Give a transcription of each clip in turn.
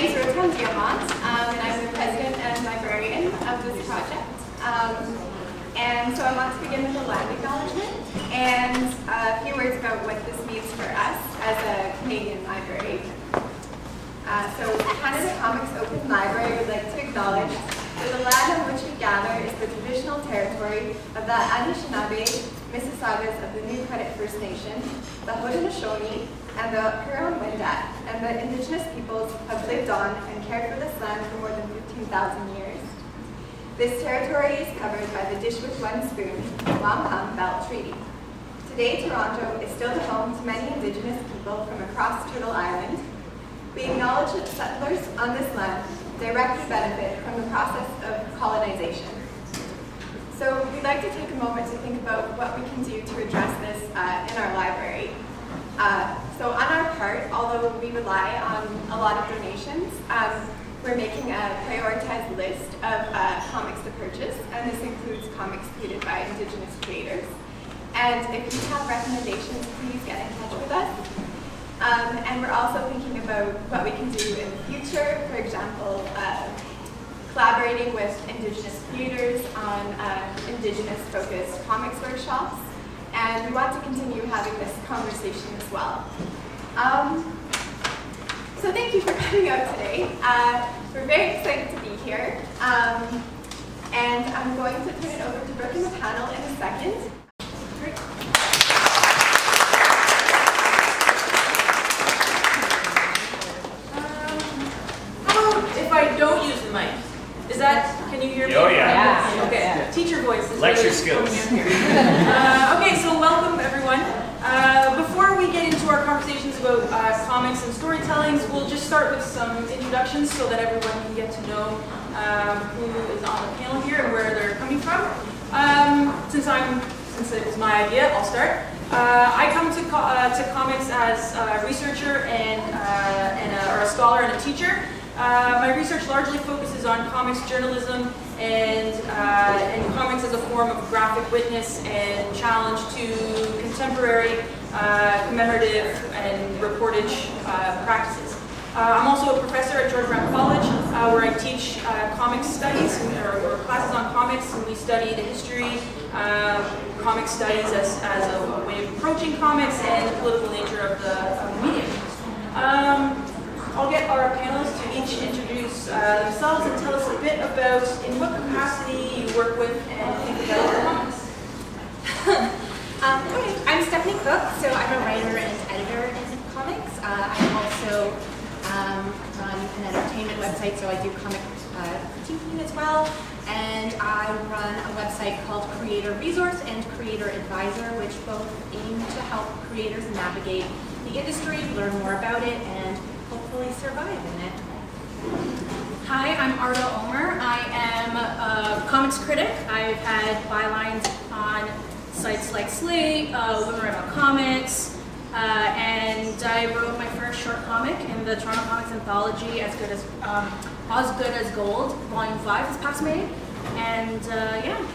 name is Rotan Diamant, um, and I'm the president and librarian of this project. Um, and so I want to begin with a land acknowledgement and a few words about what this means for us as a Canadian library. Uh, so Canada Comics Open Library would like to acknowledge that the land on which we gather is the traditional territory of the Anishinaabe, Mississaugas of the New Credit First Nation, the Haudenosaunee, and the Huron-Wendat, and the indigenous peoples have lived on and cared for this land for more than 15,000 years. This territory is covered by the Dish with One Spoon, Wampum Belt Treaty. Today, Toronto is still the home to many indigenous people from across Turtle Island, we acknowledge that settlers on this land directly benefit from the process of colonization. So we'd like to take a moment to think about what we can do to address this uh, in our library. Uh, so on our part, although we rely on a lot of donations, um, we're making a prioritized list of uh, comics to purchase, and this includes comics created by Indigenous creators. And if you have recommendations, please get in touch with us. Um, and we're also thinking about what we can do in the future, for example, uh, collaborating with Indigenous creators on uh, Indigenous-focused comics workshops, and we want to continue having this conversation as well. Um, so thank you for coming out today. Uh, we're very excited to be here, um, and I'm going to turn it over to Brooke and the panel in a second. Is that, can you hear me? Oh, yeah. yeah. Okay, yeah. teacher voice is Lecture really skills. uh, okay, so welcome everyone. Uh, before we get into our conversations about uh, comics and storytelling, we'll just start with some introductions so that everyone can get to know um, who is on the panel here and where they're coming from. Um, since I'm, since it was my idea, I'll start. Uh, I come to, co uh, to comics as a researcher and, uh, and a, or a scholar and a teacher. Uh, my research largely focuses on comics journalism and, uh, and comics as a form of graphic witness and challenge to contemporary uh, commemorative and reportage uh, practices. Uh, I'm also a professor at George Brown College uh, where I teach comics studies or, or, classes on comics and we study the history, comic studies as, as a, a, way of approaching comics and the political nature of the, of the medium. Um, I'll get our panelists to each introduce uh, themselves and tell us a bit about in what capacity you work with and think about comics. um, okay, Stephanie Cooke, so I'm a writer and editor in comics. Uh, I also um, run an entertainment website, so I do comic uh, as well. And I run a website called Creator Resource and Creator Advisor, which both aim to help creators navigate the industry, learn more about it, and hopefully survive in it. Hi, I'm Ardo Omer. I am a comics critic. I've had bylines on sites like Slate, uh, Women Write About Comics, uh, and I wrote my first short comic in the Toronto Comics Anthology, As Good as um, As Good as Gold, Volume 5 this past May. And uh, yeah.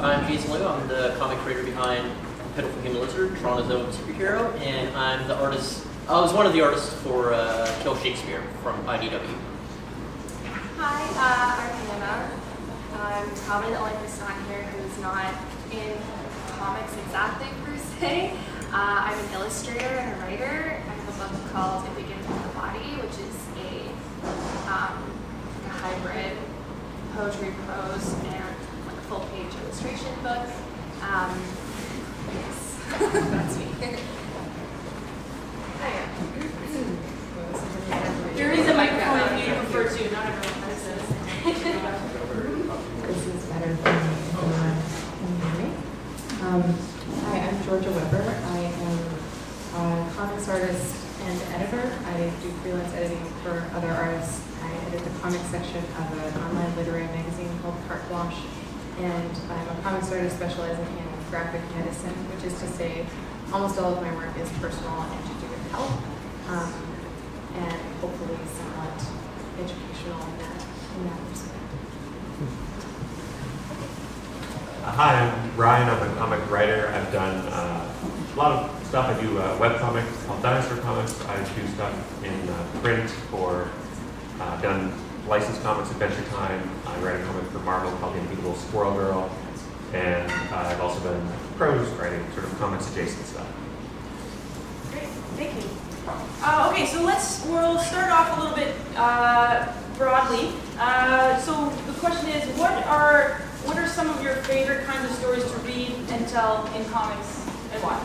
I'm Jason Loo. I'm the comic creator behind Pitiful Human Lizard, Toronto's own superhero, and I'm the artist I was one of the artists for uh, Kill Shakespeare from IDW. Hi, uh, I'm Hana. I'm probably the only person on here who's not in comics exactly per se. Uh, I'm an illustrator and a writer. I have a book called It Begins with the Body, which is a, um, a hybrid poetry, prose, and like a full page illustration book. Um, yes, that's me. There is a microphone if you prefer to, not everyone has this. this is better for me. Um, hi, I'm Georgia Webber. I am a comics artist and editor. I do freelance editing for other artists. I edit section of an online literary magazine called Carte Blanche. And I'm a comics artist specializing in graphic medicine, which is to say almost all of my work is personal and to do with health um, and hopefully somewhat educational in that, in that respect. Uh, hi, I'm Ryan. I'm a comic writer. I've done uh, a lot of stuff. I do uh, web comics called Dinosaur Comics. I do stuff in uh, print for, uh, done licensed comics, Adventure Time. I write a comic for Marvel called The Unbeatable Squirrel Girl. And uh, I've also been prose writing, sort of comics adjacent stuff. Great, thank you. Uh, okay, so let's, we'll start off a little bit uh, broadly. Uh, so the question is, what are, what are some of your favorite kinds of stories to read and tell in comics and why?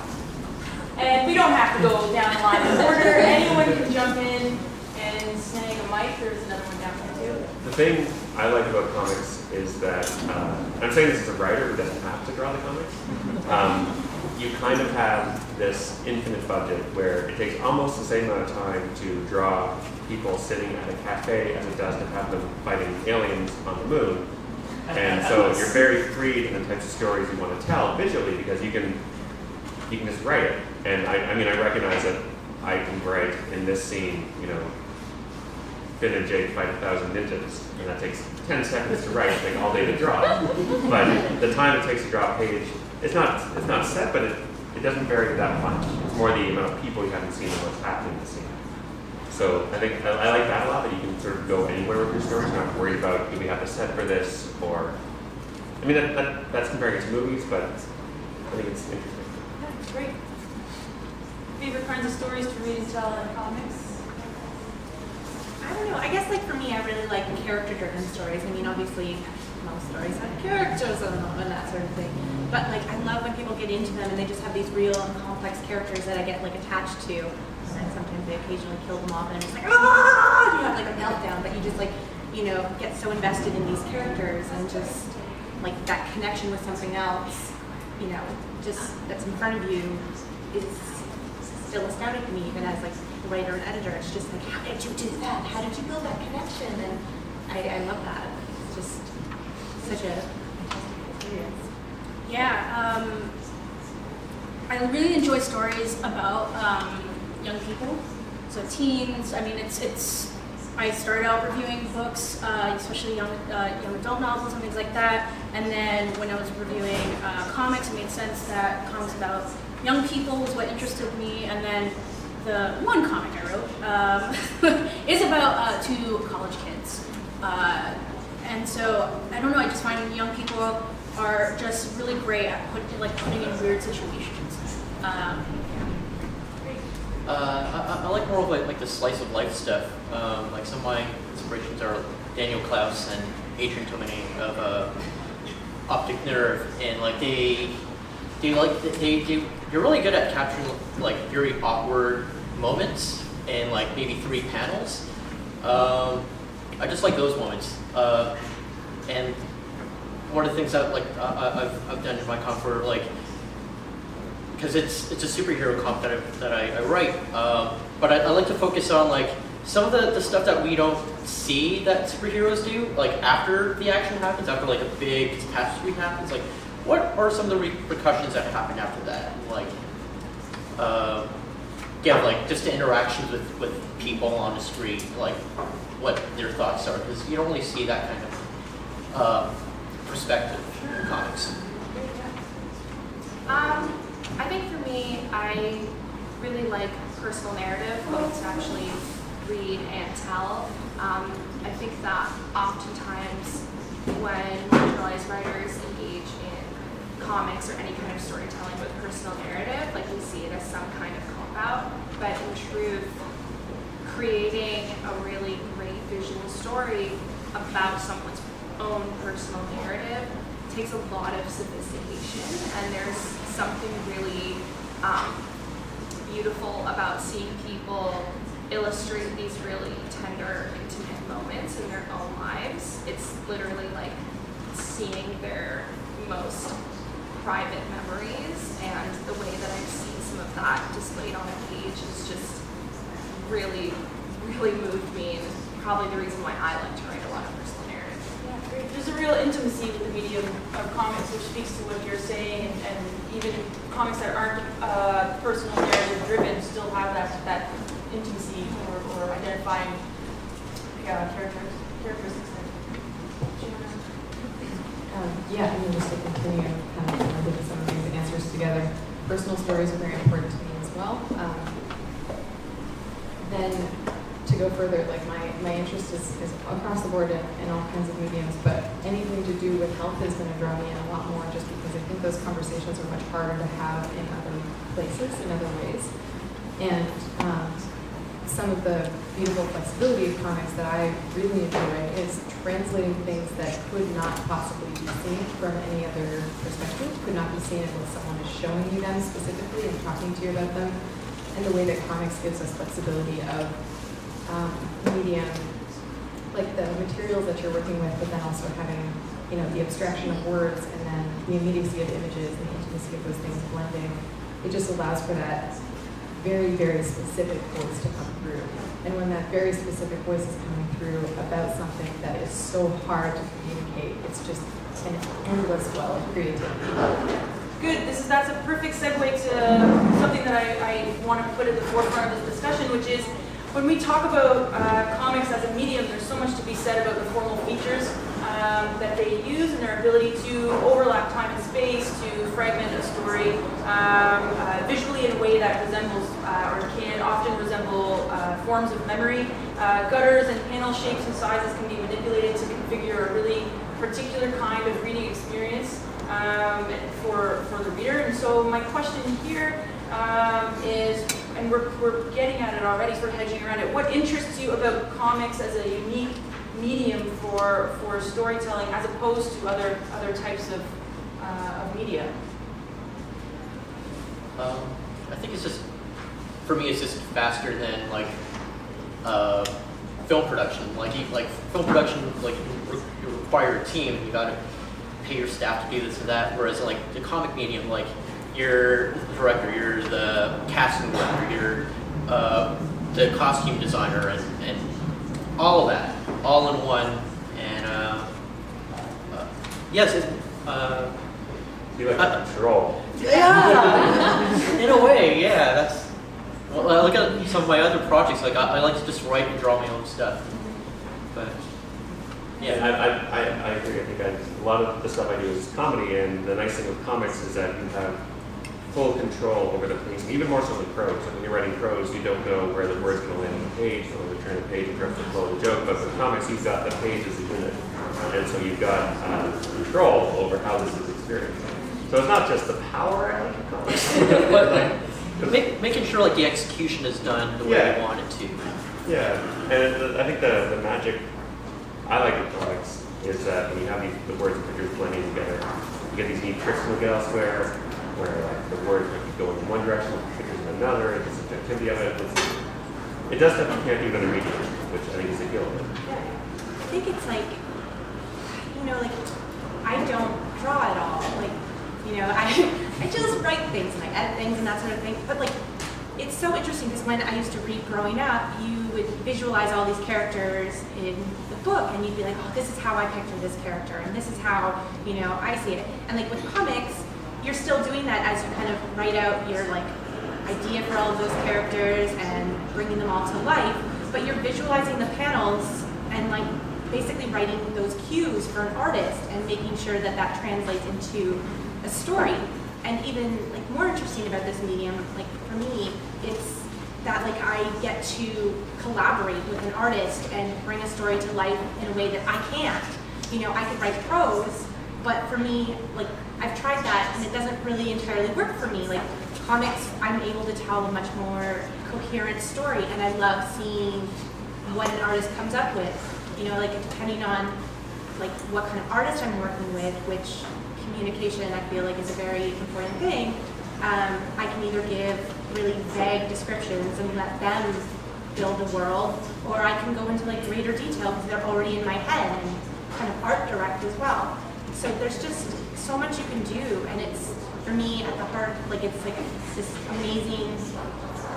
And we don't have to go down the line in order. Anyone can jump in and snag a mic. There's another one. The thing I like about comics is that, uh, I'm saying this as a writer who doesn't have to draw the comics. Um, you kind of have this infinite budget where it takes almost the same amount of time to draw people sitting at a cafe as it does to have them fighting aliens on the moon. And so you're very free in the types of stories you want to tell visually because you can you can just write it. And I, I mean I recognize that I can write in this scene, you know, Fight a thousand ninjas, and that takes 10 seconds to write, like all day to draw. But the time it takes to draw a page, it's not, it's not set, but it, it doesn't vary that much. It's more the amount of people you haven't seen and what's happening in the scene. So I think, I, I like that a lot, that you can sort of go anywhere with your stories, not worry about, do we have a set for this, or, I mean, that, that, that's comparing it to movies, but I think it's interesting. Yeah, great. Favorite kinds of stories to read and tell in comics? I don't know. I guess like for me, I really like character-driven stories. I mean, obviously, most stories have characters and, and that sort of thing. But like, I love when people get into them and they just have these real and complex characters that I get like attached to. And then sometimes they occasionally kill them off, and I'm just like, ah! You have like a meltdown, but you just like, you know, get so invested in these characters and just like that connection with something else. You know, just that's in front of you is still astounding to me, even as like writer and editor. It's just like, how did you do that? How did you build that connection? And I, I love that. It's just such a experience. Yeah, um, I really enjoy stories about um, young people, so teens. I mean, it's it's. I started out reviewing books, uh, especially young uh, young adult novels and things like that. And then when I was reviewing uh, comics, it made sense that comics about young people was what interested me. And then the one comic I wrote um, is about uh, two college kids. Uh, and so I don't know. I just find young people are just really great at put, like putting in weird situations. Um, Uh, I, I like more of like, like the slice of life stuff. Um, like some of my inspirations are Daniel Clowes and Adrian Tomine of uh, Optic Nerve, and like they they like they, they they're really good at capturing like very awkward moments in like maybe three panels. Um, I just like those moments. Uh, and one of the things that like I, I've, I've done in my comp for like because it's it's a superhero comp that I, that I, I write. Um, but I, I like to focus on like some of the, the stuff that we don't see that superheroes do, like after the action happens, after like a big catastrophe happens. Like, what are some of the repercussions that happen after that? Like, uh, yeah, like just the interactions with, with people on the street, like what their thoughts are, because you don't really see that kind of uh, perspective in comics. Um, I think for me, I really like personal narrative books to actually read and tell. Um, I think that oftentimes when marginalized writers comics or any kind of storytelling with personal narrative, like we see it as some kind of cop out, but in truth, creating a really great visual story about someone's own personal narrative takes a lot of sophistication and there's something really um, beautiful about seeing people illustrate these really tender, intimate moments in their own lives. It's literally like seeing their most private memories and the way that I've seen some of that displayed on a page is just really, really moved me and probably the reason why I like to write a lot of personal narrative. Yeah, great. There's a real intimacy with the medium of comics, which speaks to what you're saying, and, and even comics that aren't uh, personal narrative driven still have that that intimacy or, or identifying uh, characters, characteristics. there. Do you wanna- Um, yeah, I mean, just to continue kind of uh, some of these answers together. personal stories are very important to me as well. Um, then to go further, like my, my interest is, is across the board in, in all kinds of mediums, but anything to do with health is going to draw me in a lot more just because I think those conversations are much harder to have in other places, in other ways. And um, some of the beautiful flexibility of comics that I really enjoy is translating things that could not possibly be seen from any other perspective, could not be seen unless someone is showing you them specifically and talking to you about them. And the way that comics gives us flexibility of um, medium, like the materials that you're working with, but then also having, you know, the abstraction of words and then the immediacy of images and the intimacy of those things blending. It just allows for that very, very specific voice to come through. And when that very specific voice is coming through about something that is so hard to communicate, it's just an endless well of creativity. Good. This is that's a perfect segue to something that I, I want to put at the forefront of this discussion, which is when we talk about uh, comics as a medium, there's so much to be said about the formal features um, that they use and their ability to overlap time and space, to fragment a story um, uh, visually in a way that resembles uh, or can often resemble uh, forms of memory. Uh, gutters and panel shapes and sizes can be manipulated to configure a really particular kind of reading experience um, for, for the reader. And so my question here um, is, and we're, we're getting at it already, of hedging around it, what interests you about comics as a unique medium for, for storytelling as opposed to other, other types of, uh, of media? Um, I think it's just, for me, it's just faster than like uh, film production. Like, you, like film production, like you, re- you require a team. You got to pay your staff to do this or that. Whereas like the comic medium, like you're the director, you're the casting director, you're uh, the costume designer, and, and all of that, all in one. And uh, uh, yes, it, uh, You like Uh, control. yeah, in a way, yeah. That's well. I look at some of my other projects. Like I, I like to just write and draw my own stuff. But Yeah, I, I, I, I agree. I think I, a lot of the stuff I do is comedy, and the nice thing with comics is that you have full control over the pacing, even more so than prose. Like when you're writing prose, you don't know where the words going to land on the page, or whether turn the page and trust the flow of the joke. But with comics, you've got the pages a unit, and so you've got uh, control over how this is experienced. So it's not just the power of comics, but like, make, making sure like the execution is done the way Yeah. you want it to. Yeah, and the, I think the, the magic I like with comics is that when you have these, the words and pictures blending together, you get these neat tricks you don't get elsewhere, where like the words might be going in one direction, the pictures in another, and the subjectivity of it. It does stuff you can't do in medium, which I think is a of it. I think it's like, you know, like I don't draw at all. Like, you know, I I just write things and I edit things and that sort of thing. But like, it's so interesting because when I used to read growing up, you would visualize all these characters in the book and you'd be like, oh, this is how I picture this character and this is how, you know, I see it. And like with comics, you're still doing that as you kind of write out your like idea for all of those characters and bringing them all to life, but you're visualizing the panels and like basically writing those cues for an artist and making sure that that translates into a story. And even like more interesting about this medium, like for me, it's that like I get to collaborate with an artist and bring a story to life in a way that I can't. You know, I could write prose, but for me, like I've tried that and it doesn't really entirely work for me. Like comics, I'm able to tell a much more coherent story, and I love seeing what an artist comes up with. You know, like depending on like what kind of artist I'm working with, which communication I feel like is a very important thing. Um, I can either give really vague descriptions and let them build the world, or I can go into like greater detail because they're already in my head and kind of art direct as well. So there's just so much you can do, and it's for me at the heart, like it's like this amazing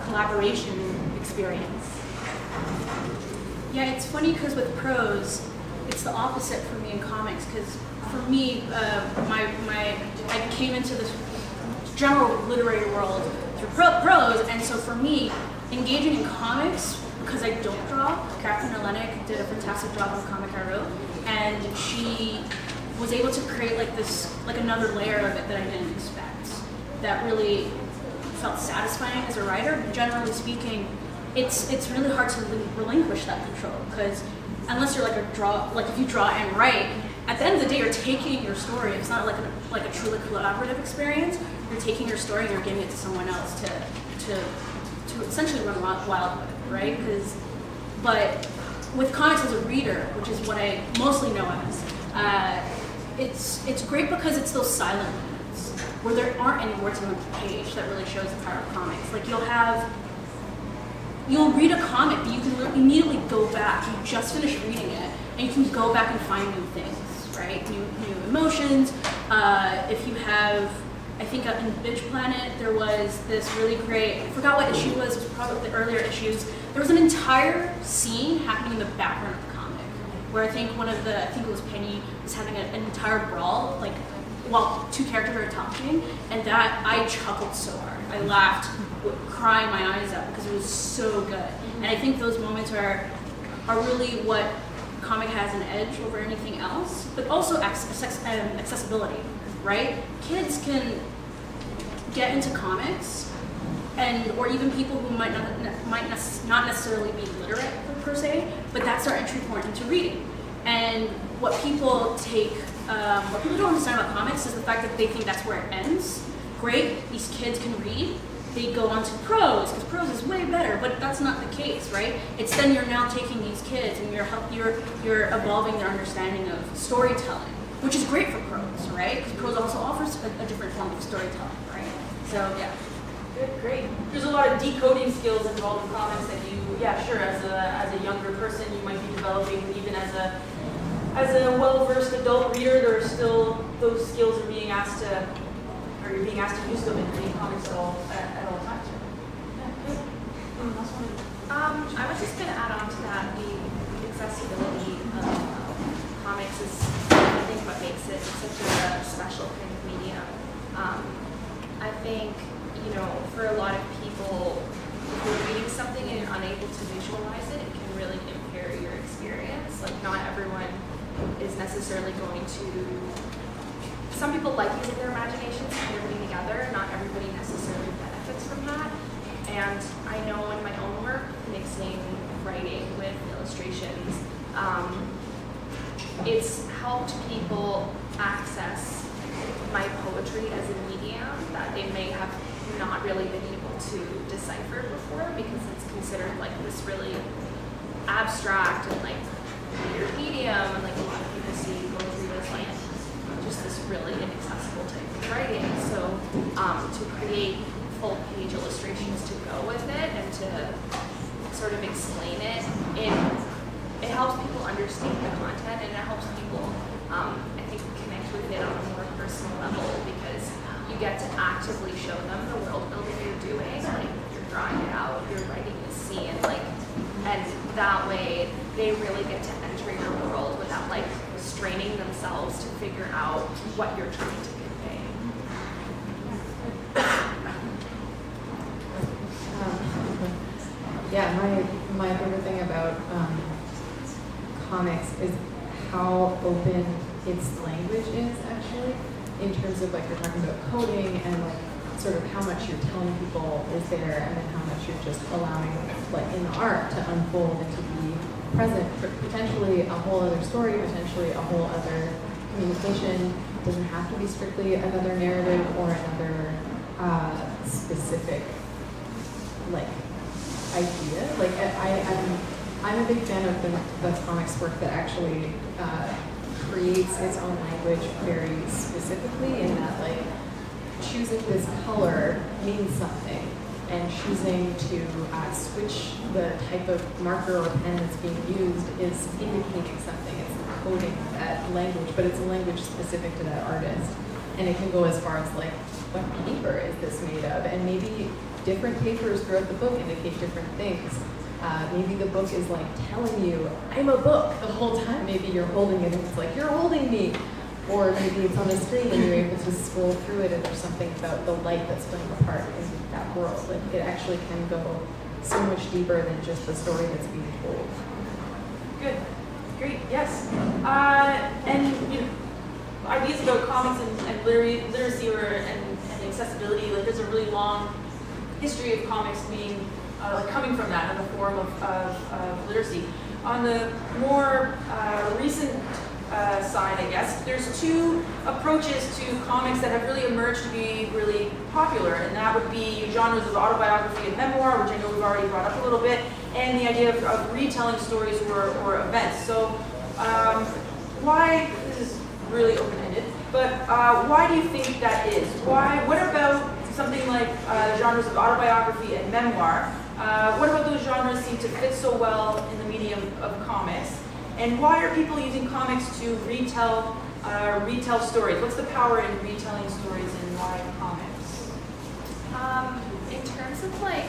collaboration experience. Yeah, it's funny because with prose, it's the opposite for me in comics. Because for me, uh, my my I came into this general literary world through pro- prose, and so for me, engaging in comics because I don't draw. Catherine Olenek did a fantastic job on comic I wrote, and she was able to create like this like another layer of it that I didn't expect. that really felt satisfying as a writer. Generally speaking, it's it's really hard to relinquish that control because unless you're like a draw, like if you draw and write, at the end of the day, you're taking your story. It's not like a, like a truly collaborative experience. You're taking your story and you're giving it to someone else to to to essentially run wild, wild with, it, right? Because but with comics as a reader, which is what I mostly know as, uh, it's it's great because it's those silent moments where there aren't any words on the page that really shows the power of comics. Like you'll have you'll read a comic, but you can immediately go back. You just finished reading it, and you can go back and find new things, right? New new emotions. Uh, if you have, I think up in Bitch Planet there was this really great. I forgot what issue was. It was probably the earlier issues. There was an entire scene happening in the background where I think one of the I think it was Penny was having an entire brawl, like while two characters are talking, and that I chuckled so hard. I laughed, crying my eyes out because it was so good. And I think those moments are are really what comic has an edge over anything else, but also access, um, accessibility, right? Kids can get into comics, and or even people who might not might not necessarily be literate per se, but that's our entry point into reading. And what people take, um, what people don't understand about comics is the fact that they think that's where it ends. Great, these kids can read. They go on to prose because prose is way better, but that's not the case, right? It's then you're now taking these kids and you're help, you're you're evolving their understanding of storytelling, which is great for prose, right? Because prose also offers a, a different form of storytelling, right? So yeah. Good, great. There's a lot of decoding skills involved in comics that you, yeah, sure, as a as a younger person, you might be developing. Even as a as a well-versed adult reader, there are still those skills are being asked to, or you're being asked to use them in reading comics at all at, at all times. Yeah. Um, I was just going to add on to that the accessibility of comics is I think what makes it such a special kind of medium. Um, I think you know for a lot of people, if you're reading something and unable to visualize it, it can really impair your experience. Like not everyone is necessarily going to. Some people like using their imaginations to and everything together. Not everybody necessarily benefits from that. And I know in my own work, mixing writing with illustrations, um, it's helped people access my poetry as a medium that they may have not really been able to decipher before because it's considered like this really abstract and like weird medium and like a lot of people see going through this like just this really inaccessible type of writing. So um, to create full page illustrations to go with it and to sort of explain it, it it helps people understand the content and it helps people um, I think connect with it on a more personal level you get to actively show them the world building you're doing, like you're drawing it out, you're writing the scene, like and that way they really get to enter your world without like straining themselves to figure out what you're trying to convey. Yeah, my, my favorite thing about um, comics is how open its language is actually, in terms of like you're talking about coding and like sort of how much you're telling people is there and then how much you're just allowing like in the art to unfold and to be present for potentially a whole other story, potentially a whole other communication. It doesn't have to be strictly another narrative or another uh, specific like idea. Like I, I'm, I'm a big fan of the, the comics work that actually uh, creates its own language very specifically in that like choosing this color means something and choosing to uh, switch the type of marker or pen that's being used is indicating something. It's coding that language, but it's a language specific to that artist. And it can go as far as like, what paper is this made of? And maybe different papers throughout the book indicate different things. Uh, maybe the book is like telling you, I'm a book the whole time. Maybe you're holding it and it's like, you're holding me. Or maybe it's on a screen and you're able to scroll through it and there's something about the light that's playing a part in that world. Like it actually can go so much deeper than just the story that's being told. Good, great, yes. Uh, and you know, ideas about comics and, and literacy or and, and accessibility. Like there's a really long history of comics being uh, coming from that in the form of, of, of literacy. On the more uh, recent uh, side, I guess, there's two approaches to comics that have really emerged to be really popular, and that would be genres of autobiography and memoir, which I know we've already brought up a little bit, and the idea of, of retelling stories or, or events. So, um, why, this is really open-ended, but uh, why do you think that is? Why, what about something like uh, genres of autobiography and memoir? Uh, what about those genres seem to fit so well in the medium of comics? And why are people using comics to retell uh, retell stories? What's the power in retelling stories and why comics? Um, in terms of like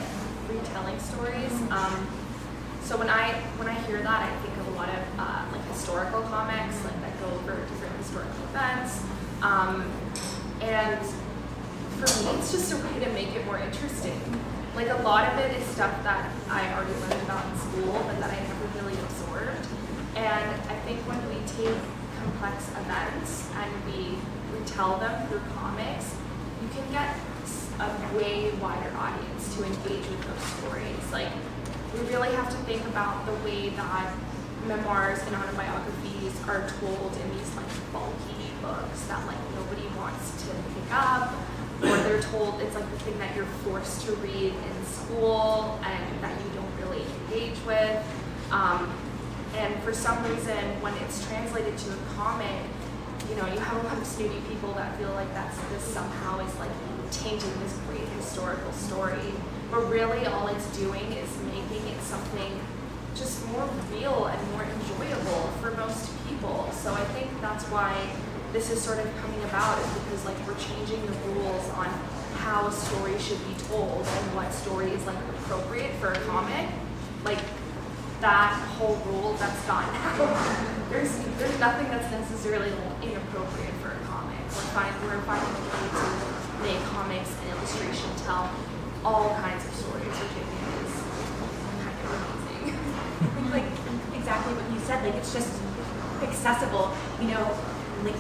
retelling stories, um, so when I when I hear that, I think of a lot of uh, like historical comics, like that go over different historical events. Um, and for me, it's just a way to make it more interesting. Like a lot of it is stuff that I already learned about in school, but that I never really absorbed. And I think when we take complex events and we tell them through comics, you can get a way wider audience to engage with those stories. Like, we really have to think about the way that memoirs and autobiographies are told in these like bulky books that like nobody wants to pick up, or they're told it's like the thing that you're forced to read in school and that you don't really engage with. Um, and for some reason, when it's translated to a comic, you know, you have a lot of snooty people that feel like that's this somehow is like tainting this great historical story. But really, all it's doing is making it something just more real and more enjoyable for most people. So I think that's why this is sort of coming about is because like we're changing the rules on how a story should be told and what story is like appropriate for a comic. Like that whole rule that's gone now. There's there's nothing that's necessarily inappropriate for a comic. We're finding we're finding a way to make comics and illustration tell all kinds of stories, which I think is kind of amazing. like exactly what you said. Like it's just accessible. You know, like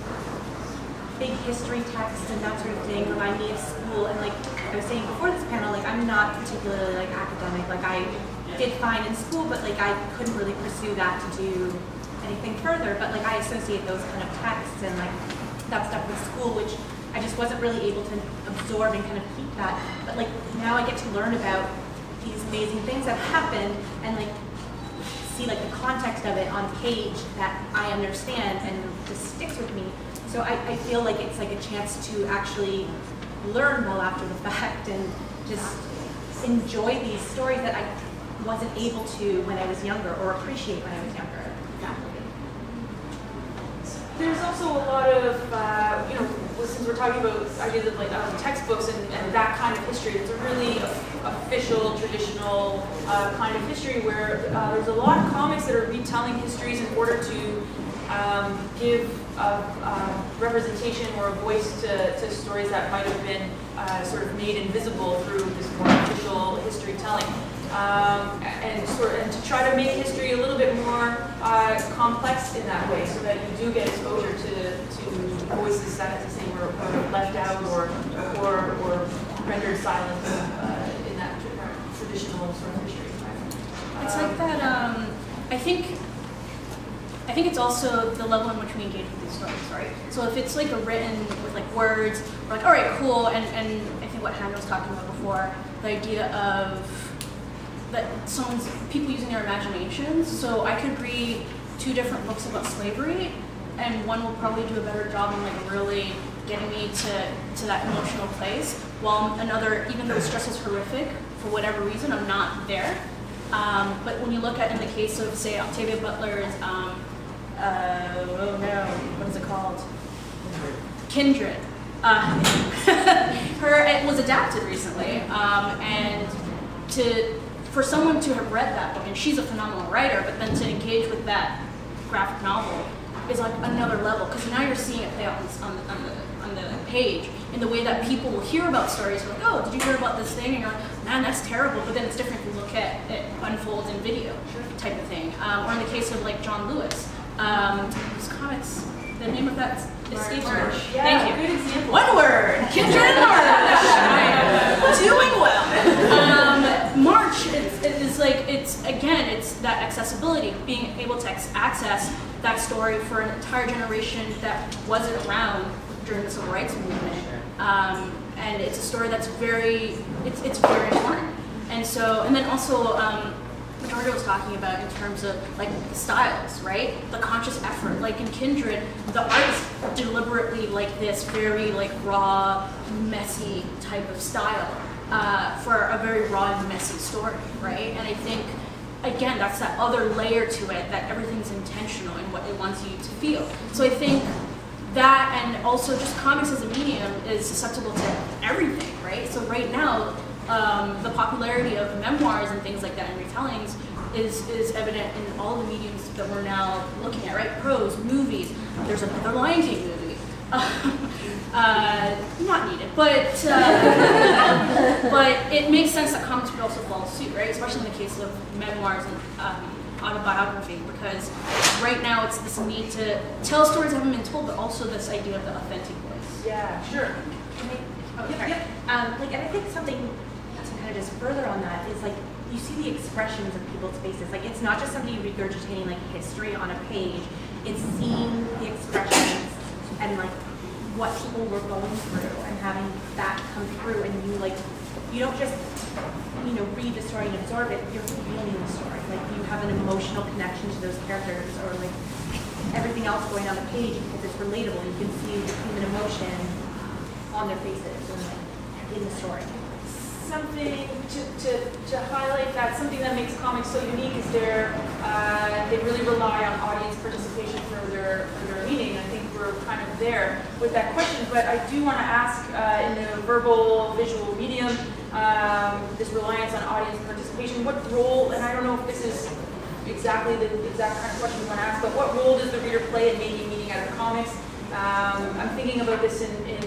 big history texts and that sort of thing remind me of school. And like I was saying before this panel, like I'm not particularly like academic. Like I did fine in school, but like I couldn't really pursue that to do anything further. But like I associate those kind of texts and like that stuff with school, which I just wasn't really able to absorb and kind of keep that. But like now I get to learn about these amazing things that happened and like see like the context of it on page that I understand and just sticks with me. So I, I feel like it's like a chance to actually learn well after the fact and just enjoy these stories that I wasn't able to when I was younger or appreciate when I was younger. There's also a lot of, uh, we're talking about ideas of like um, textbooks and, and, that kind of history, it's a really official, traditional uh, kind of history where uh, there's a lot of comics that are retelling histories in order to um, give a, a, representation or a voice to, to stories that might have been uh, sort of made invisible through this more official history telling. Um, and sort and to try to make history a little bit more uh, complex in that way, so that you do get exposure to, to voices that, as I say, were, were left out or or, or rendered silent uh, in that traditional sort of history. It's like that. Um, I think. I think it's also the level in which we engage with these stories, right? So if it's like a written with like words, we're like, all right, cool. And and I think what Hana was talking about before, the idea of that someone's people using their imaginations. So I could read two different books about slavery, and one will probably do a better job in like really getting me to to that emotional place, while another, even though stress is horrific for whatever reason, I'm not there. Um, but when you look at in the case of say Octavia Butler's, um, uh, oh no, what is it called? Kindred. Uh, her it was adapted recently, um, and to for someone to have read that book, and she's a phenomenal writer, but then to engage with that graphic novel is like another level because now you're seeing it play out on, on, the, on the page in the way that people will hear about stories. You're like, oh, did you hear about this thing? And you're like, man, that's terrible. But then it's different if you look at it unfolds in video type of thing. Um, or in the case of like John Lewis, um, his comics, the name of that Escapes. March. Yeah, Thank you. Good example. One word. Kindred and March. Doing well. Um, March it's, like it's again it's that accessibility, being able to access that story for an entire generation that wasn't around during the civil rights movement. Um, and it's a story that's very it's, it's very important. And so and then also um, what Georgia was talking about in terms of like the styles, right? The conscious effort. Like in Kindred, the art is deliberately like this very like raw, messy type of style uh, for a very raw and messy story, right? And I think again that's that other layer to it that everything's intentional in what it wants you to feel. So I think that and also just comics as a medium is susceptible to everything, right? So right now, um, the popularity of memoirs and things like that and retellings is, is evident in all the mediums that we're now looking at, right? Prose, movies. There's another Lion King movie. uh, not needed, but uh, but it makes sense that comics would also follow suit, right? Especially in the case of memoirs and um, autobiography, because right now it's this need to tell stories that haven't been told, but also this idea of the authentic voice. Yeah, sure. Oh, Yep, yep. Um, like, and I think something to kind of just further on that is like you see the expressions of people's faces. Like it's not just somebody regurgitating like history on a page. It's seeing the expressions and like what people were going through and having that come through. And you like you don't just you know read the story and absorb it. You're feeling the story. Like you have an emotional connection to those characters or like everything else going on the page because it's relatable. You can see the human emotion on their faces and like in the story. Something to, to, to highlight that, something that makes comics so unique is their, uh, they really rely on audience participation for their, for their meaning. I think we're kind of there with that question, but I do want to ask uh, in the verbal, visual medium, um, this reliance on audience participation, what role, and I don't know if this is exactly the exact kind of question you want to ask, but what role does the reader play in making meaning out of comics? Um, I'm thinking about this in, in,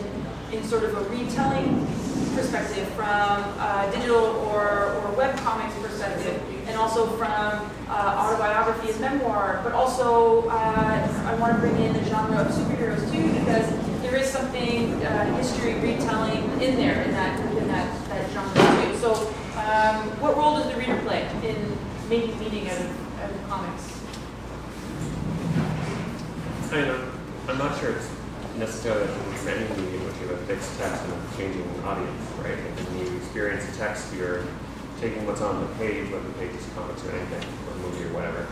in sort of a retelling perspective from digital or, or web comics perspective, and also from uh, autobiography as memoir, but also uh, I want to bring in the genre of superheroes too, because there is something uh, history retelling in there in that in that, that genre too. So, um, what role does the reader play in making meaning out of, out of comics? I know. I'm not sure it's necessarily any medium which you have a fixed text and a changing audience, right? Like when you experience a text, you're taking what's on the page, whether the page is comics or anything, or a movie or whatever,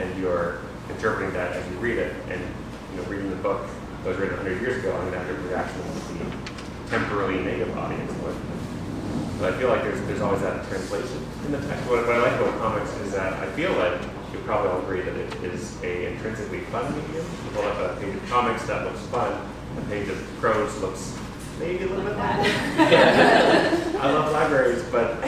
and you're interpreting that as you read it. And you know, reading the book that was written 100 years ago, I'm going to have a reaction to the temporarily native audience. But, but I feel like there's there's always that translation in the text. What, what I like about comics is that I feel like you'll probably all agree that it is a intrinsically fun medium. You pull up a page of comics that looks fun, a page of prose looks maybe a little bit bad. I love libraries, but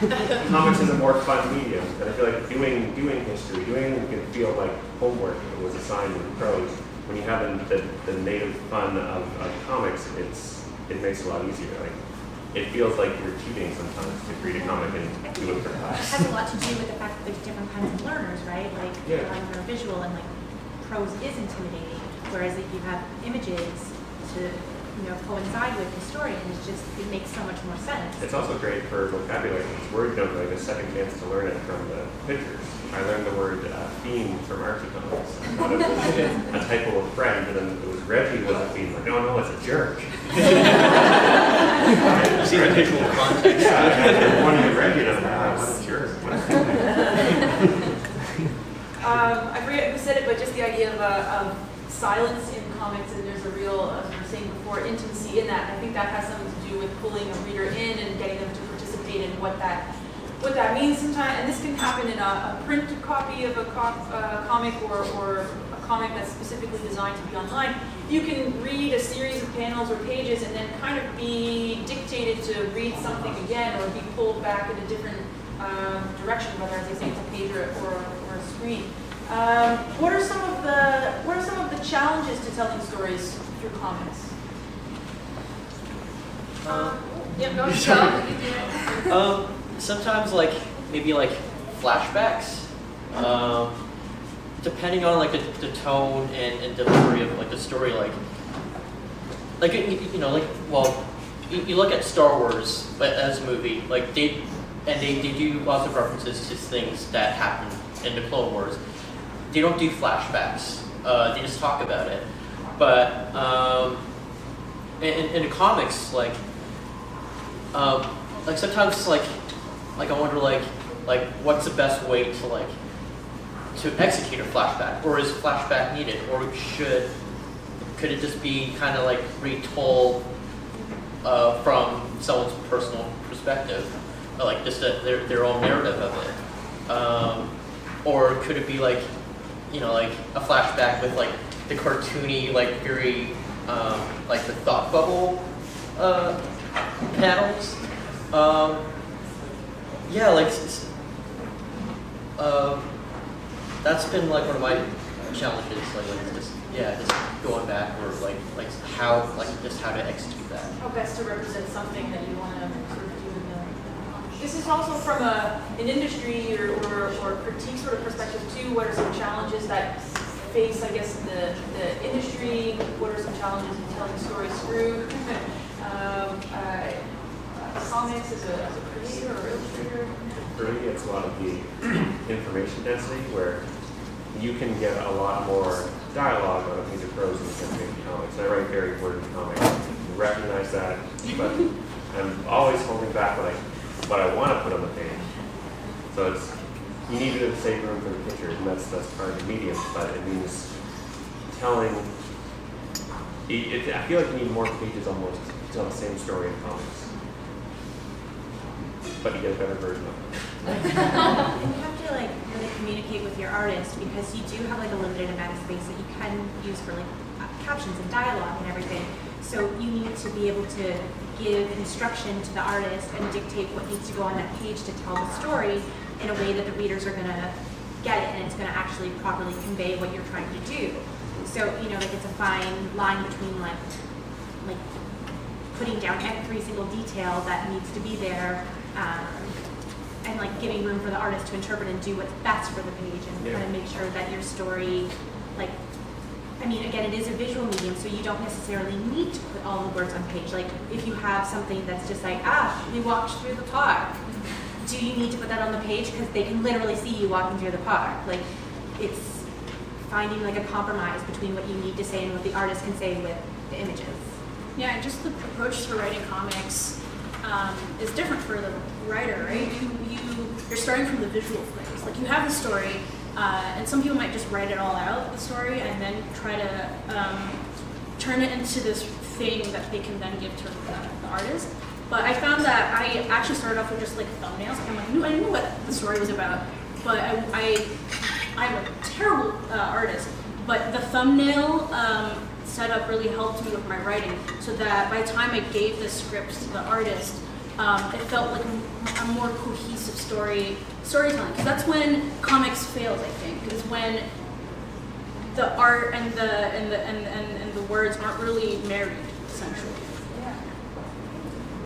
comics is a more fun medium. And I feel like doing doing history, doing it can feel like homework if it was assigned in prose. When you have the, the, the native fun of, of comics, it's it makes it a lot easier. Like it feels like you're cheating sometimes to read a comic and do it for class. It has a lot to do with the fact that there's different kinds of learners, right? Like Yeah. um, are visual and like prose is intimidating, whereas if you have images to you know coincide with the story, and it's just it makes so much more sense. It's also great for vocabulary. It's word jumping, a second chance to learn it from the pictures. I learned the word uh, fiend from Archie comics. I thought it was a typo of friend, and then it was Reggie was a fiend. Like, no, no, it's a jerk. You see the visual context. Yeah, I wanted to Reggie, and I'm like, ah, what a jerk. What a Um, I forget who said it, but just the idea of, uh, of silence in comics, and there's a real, as we were saying before, intimacy in that. And I think that has something to do with pulling a reader in and getting them to participate in what that what that means sometimes. And this can happen in a, a print copy of a co- uh, comic or, or a comic that's specifically designed to be online. You can read a series of panels or pages and then kind of be dictated to read something again or be pulled back in a different um, direction, whether as I say it's a page or, or, or a screen. Um, what are some of the what are some of the challenges to telling stories through comics? Um, Yep, go, go. You can do it. um, sometimes like maybe like flashbacks. Um, depending on like the, the tone and, and delivery of like the story, like like you, you know, like well, you, you look at Star Wars but as a movie, like they and they, they do lots of references to things that happened in the Clone Wars. They don't do flashbacks. Uh, they just talk about it. But um, in, in the comics, like um, like sometimes like like I wonder like like what's the best way to like to execute a flashback, or is flashback needed, or should could it just be kind of like retold uh, from someone's personal perspective, uh, like just a, their their own narrative of it, um, or could it be like you know like a flashback with like the cartoony like very um, like the thought bubble uh, panels. Um, yeah, like um, that's been like one of my challenges. Like, like just yeah, just going back or like like how like just how to execute that. How best to represent something that you want to do in the. This is also from a, an industry or, or, or critique sort of perspective too. What are some challenges that face, I guess, the, the industry? What are some challenges in telling stories through? um, uh, comics as a, as a creator or illustrator? For me, it's a lot of the information density where you can get a lot more dialogue on a page of prose than you can make comics. I write very wordy comics. I recognize that, but I'm always holding back what I, what I want to put on the page. So it's you need to save room for the picture, and that's that's part of the medium. But it means telling. It, it, I feel like you need more pages almost tell the same story in comics, but you get a better version of it. And you have to like really communicate with your artist because you do have like a limited amount of space that you can use for like uh, captions and dialogue and everything. So you need to be able to give instruction to the artist and dictate what needs to go on that page to tell the story in a way that the readers are gonna get it and it's gonna actually properly convey what you're trying to do. So, you know, like it's a fine line between like like putting down every single detail that needs to be there, um, and like giving room for the artist to interpret and do what's best for the page and Yeah. kind of make sure that your story, like, I mean, again, it is a visual medium, so you don't necessarily need to put all the words on page. Like, if you have something that's just like, ah, we walked through the park, do you need to put that on the page? Because they can literally see you walking through the park. Like, it's finding like a compromise between what you need to say and what the artist can say with the images. Yeah, just the approach to writing comics um, is different for the writer, right? You, you, you're starting from the visual things. Like you have the story, uh, and some people might just write it all out, the story, and then try to um, turn it into this thing that they can then give to the, the artist. But I found that I actually started off with just like thumbnails. I'm like, I knew, I knew what the story was about, but I, I I'm a terrible uh, artist. But the thumbnail um, setup really helped me with my writing, so that by the time I gave the script to the artist, um, it felt like a, more cohesive story storytelling. Because that's when comics fails, I think, is when the art and the and the and, and, and the words aren't really married, essentially.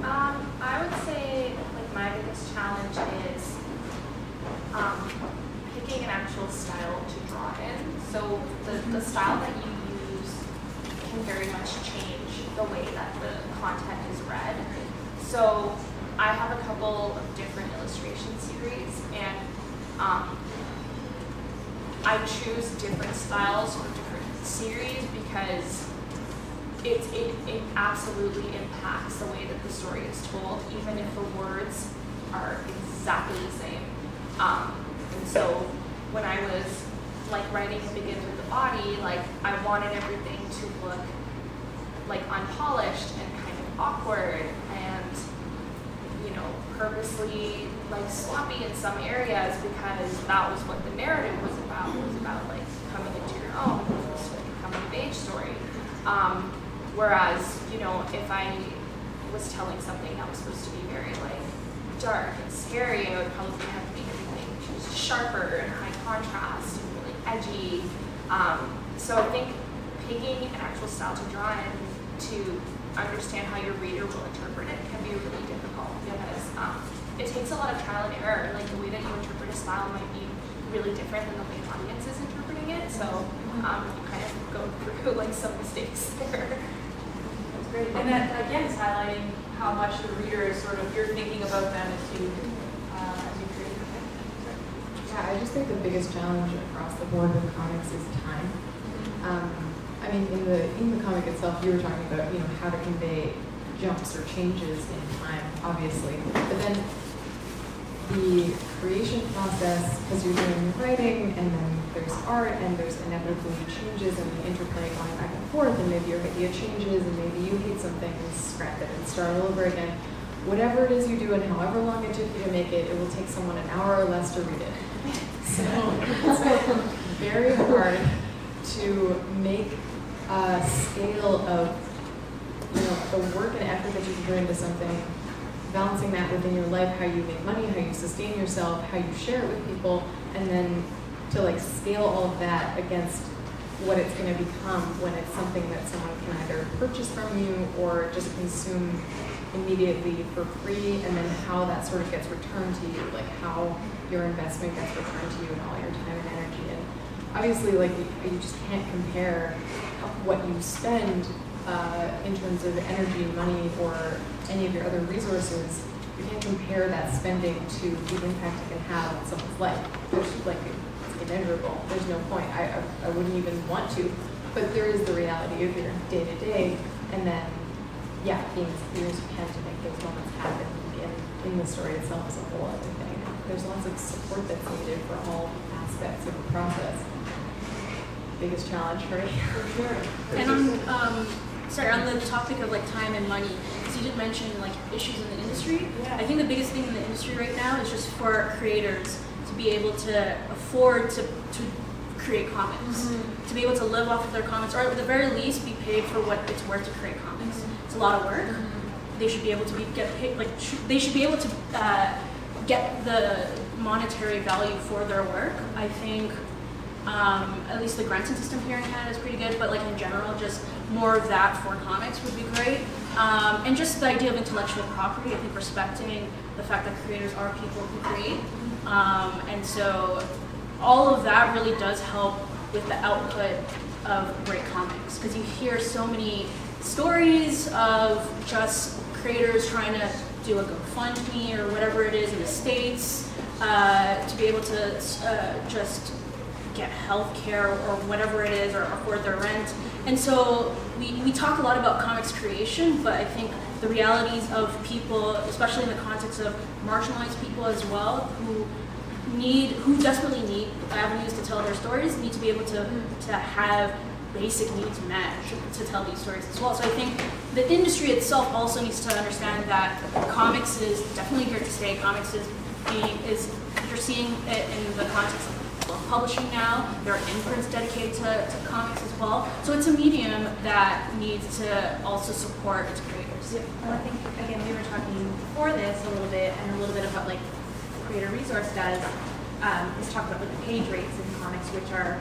Um, I would say like my biggest challenge is um, picking an actual style to draw in. So the, the style that you can very much change the way that the content is read. So I have a couple of different illustration series and um, I choose different styles for different series because it, it, it absolutely impacts the way that the story is told, even if the words are exactly the same. Um, and so when I was like writing It Begins with Body, like I wanted everything to look like unpolished and kind of awkward and you know purposely like sloppy in some areas because that was what the narrative was about. Was about like coming into your own, coming of age story. Um, whereas you know if I was telling something that was supposed to be very like dark and scary, I would probably have to make everything sharper and high contrast and really edgy. Um, so I think picking an actual style to draw in to understand how your reader will interpret it can be really difficult because um, it takes a lot of trial and error. Like the way that you interpret a style might be really different than the way the audience is interpreting it. So um, you kind of go through like some mistakes there. That's Great, and that again is highlighting how much the reader is sort of, you're thinking about them as you, uh, as you create. Yeah, I just think the biggest challenge across the board with comics is time. Um, I mean, in the in the comic itself, you were talking about you know how to convey jumps or changes in time, obviously, but then the creation process, because you're doing the writing and then there's art and there's inevitably changes and the interplay going back and forth, and maybe your idea changes and maybe you hate something and scrap it and start all over again. Whatever it is you do and however long it took you to make it, it will take someone an hour or less to read it. So it's very hard to make a scale of you know the work and effort that you can put into something, balancing that within your life, how you make money, how you sustain yourself, how you share it with people, and then to like scale all of that against what it's going to become when it's something that someone can either purchase from you or just consume immediately for free, and then how that sort of gets returned to you, like how your investment gets returned to you and all your time and energy. And obviously, like you, just can't compare what you spend uh, in terms of energy, money, or any of your other resources. You can't compare that spending to the impact it can have on someone's life. There's like it's immeasurable. There's no point. I, I, I wouldn't even want to. But there is the reality of your day to day, and then yeah, being as clear as you can to make those moments happen in, in the story itself is a whole other thing. There's lots of support that's needed for all aspects of the process. Biggest challenge for me. For sure. And on, um, sorry, on the topic of like time and money, because you did mention like issues in the industry. Yeah. I think the biggest thing in the industry right now is just for creators to be able to afford to, to create comics, to be able to live off of their comics, or at the very least be paid for what it's worth to create comics. Lot of work. They should be able to be get paid like sh- they should be able to uh, get the monetary value for their work. I think um, at least the granting system here in Canada is pretty good, but like in general, just more of that for comics would be great. Um, and just the idea of intellectual property, I think respecting the fact that creators are people who create. Um, and so all of that really does help with the output of great comics because you hear so many stories of just creators trying to do a GoFundMe or whatever it is in the States uh, to be able to uh, just get health care or whatever it is or afford their rent. And so we, we talk a lot about comics creation, but I think the realities of people, especially in the context of marginalized people as well, who need, who desperately need avenues to tell their stories, need to be able to, to have basic needs met to, to tell these stories as well. So I think the industry itself also needs to understand that comics is definitely here to stay. Comics is being, is, you're seeing it in the context of publishing now. There are imprints dedicated to, to comics as well. So it's a medium that needs to also support its creators. Yeah, well, I think, again, we were talking before this a little bit, and a little bit about like Creator Resource does, um, is talk about like the page rates in comics, which are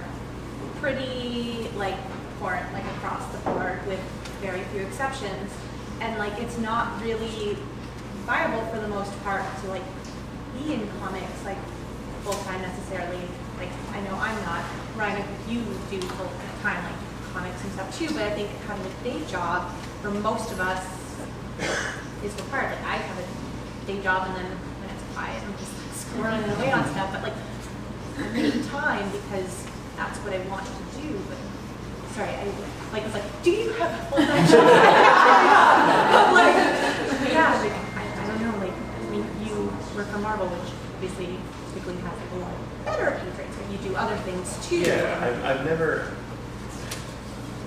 pretty like poor, like across the board with very few exceptions. And like it's not really viable for the most part to like be in comics like full time necessarily. Like I know I'm not. Ryan, you do full time like comics and stuff too, but I think having a day job for most of us is required. Like I have a day job and then when it's quiet I'm just like squirreling away on stuff. But like I need time because that's what I want to do. But sorry, I like was like, do you have a full time job? I'm like, yeah, like I, I don't know. Like I mean, you work for Marvel, which obviously typically has like, a lot better pay rates, but you do other things too. Yeah, I've, I've never.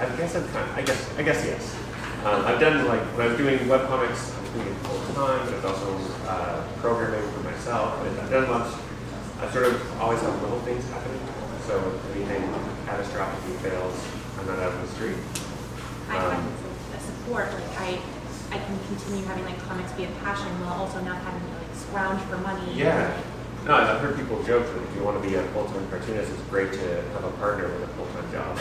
I guess I'm kind. Of, I guess I guess yes. Um, I've done like when I was doing webcomics, I was doing it full time, but I was also uh, programming for myself. I've done lots. I sort of always have little things happening. So if anything catastrophically fails, I'm not out of the street. I find Um, it's a support. Like I, I can continue having like comics be a passion while also not having to like scrounge for money. Yeah. No, I've heard people joke that if you want to be a full-time cartoonist, it's great to have a partner with a full-time job.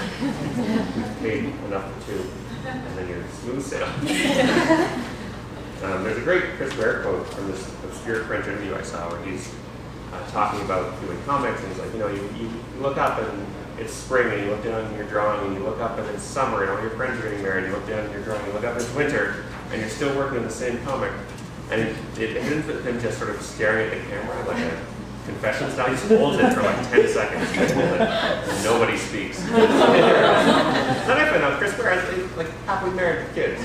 Paid enough for two, and then you're smooth sailing. um, there's a great Chris Ware quote from this obscure French interview I saw where he's talking about doing comics, and he's like, you know, you, you look up and it's spring and you look down and you're drawing and you look up and it's summer and all your friends are getting married. You look down and you're drawing. You look up and it's winter and you're still working on the same comic. And it, ends with him just sort of staring at the camera like a confession style. He just holds it for like 10 seconds. And nobody speaks. then I find out Chris Ware is like happily married with kids.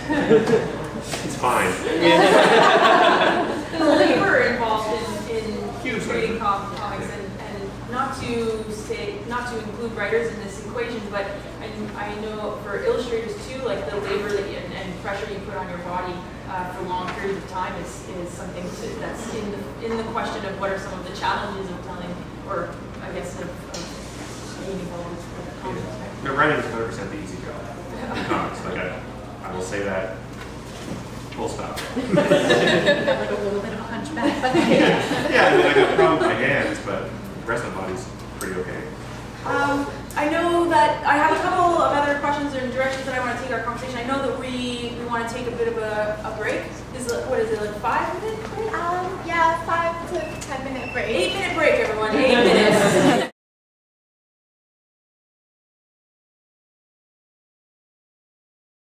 It's fine. the labor in Huge creating com- comics and, and not to say not to include writers in this equation, but I, I know for illustrators too, like the labor that you, and, and pressure you put on your body uh, for long periods of time is, is something to, that's in the in the question of what are some of the challenges of telling, or I guess of, of being involved with comics. No, writing is 100% the easy job in comics. Like I, I will say that. Full stop. Like a little bit much back, but yeah, yeah, I got a problem with my hands, but the rest of my body's pretty okay. Um, I know that I have a couple of other questions and directions that I want to take our conversation. I know that we, we want to take a bit of a, a break. Is it, what is it like five minutes? Um, yeah, five to ten minute break. Eight minute break, everyone. Eight minutes.